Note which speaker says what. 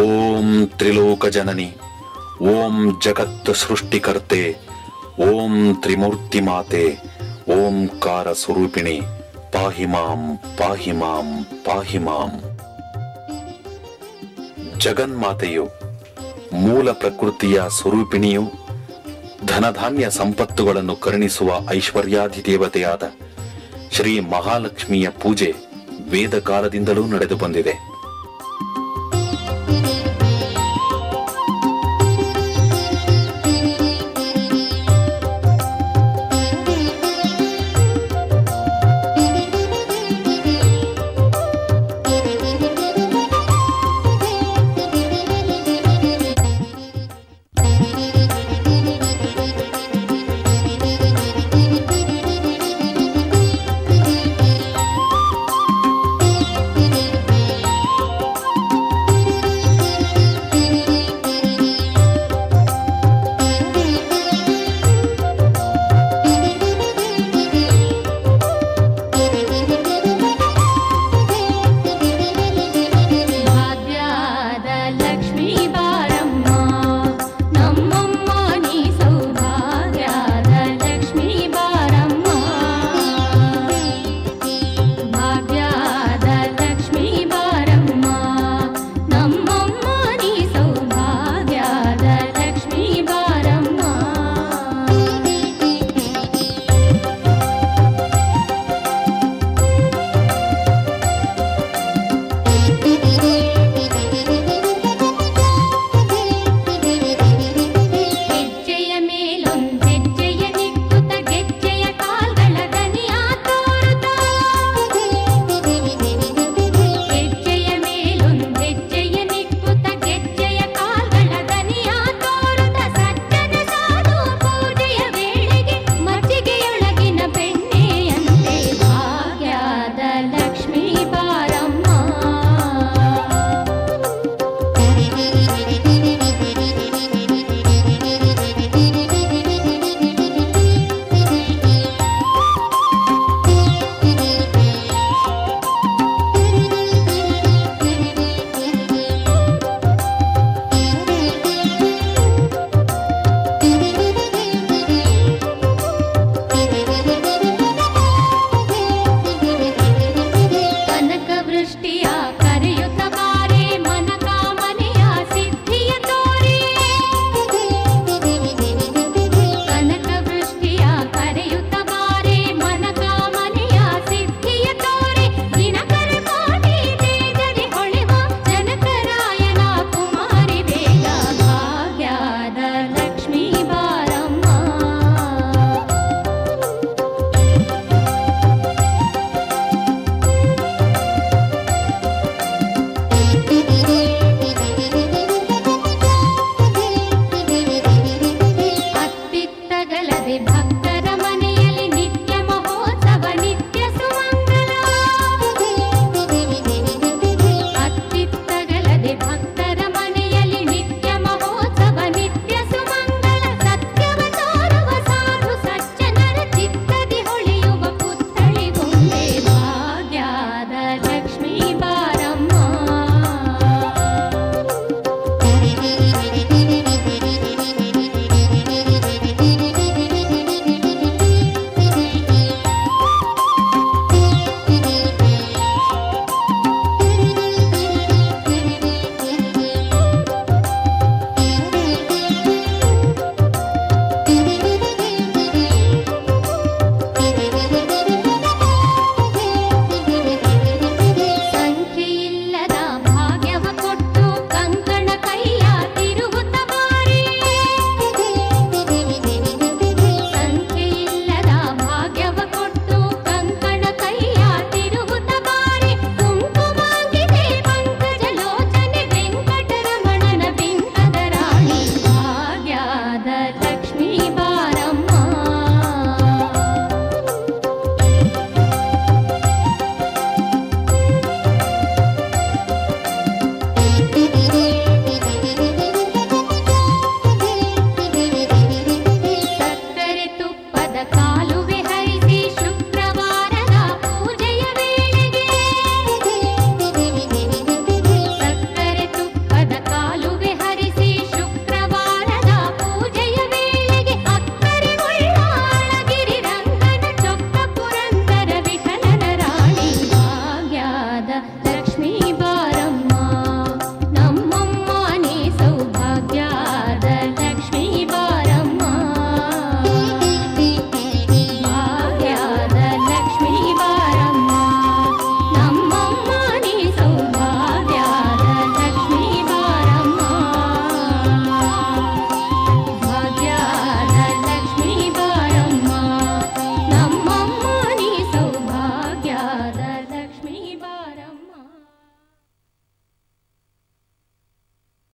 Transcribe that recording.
Speaker 1: ಓಂ ತ್ರಿಲೋಕ ಜನನಿ ಓಂ ಜಗತ್ ಸೃಷ್ಟಿಕರ್ತೆ ಓಂ ತ್ರಿಮೂರ್ತಿ ಮಾತೆ ಓಂಕಾರ ಸ್ವರೂಪಿಣಿ ಪಾಹಿ ಮಾಂ ಪಾಹಿ ಮಾಂ ಪಾಹಿ ಮಾಂ ಜಗನ್ಮಾತೆಯು ಮೂಲ ಪ್ರಕೃತಿಯ ಸ್ವರೂಪಿಣಿಯು ಧನಧಾನ್ಯ ಸಂಪತ್ತುಗಳನ್ನು ಕರುಣಿಸುವ ಐಶ್ವರ್ಯಾಧಿ ದೇವತೆಯಾದ ಶ್ರೀ ಮಹಾಲಕ್ಷ್ಮಿಯ ಪೂಜೆ ವೇದ ಕಾಲದಿಂದಲೂ ನಡೆದು ಬಂದಿದೆ.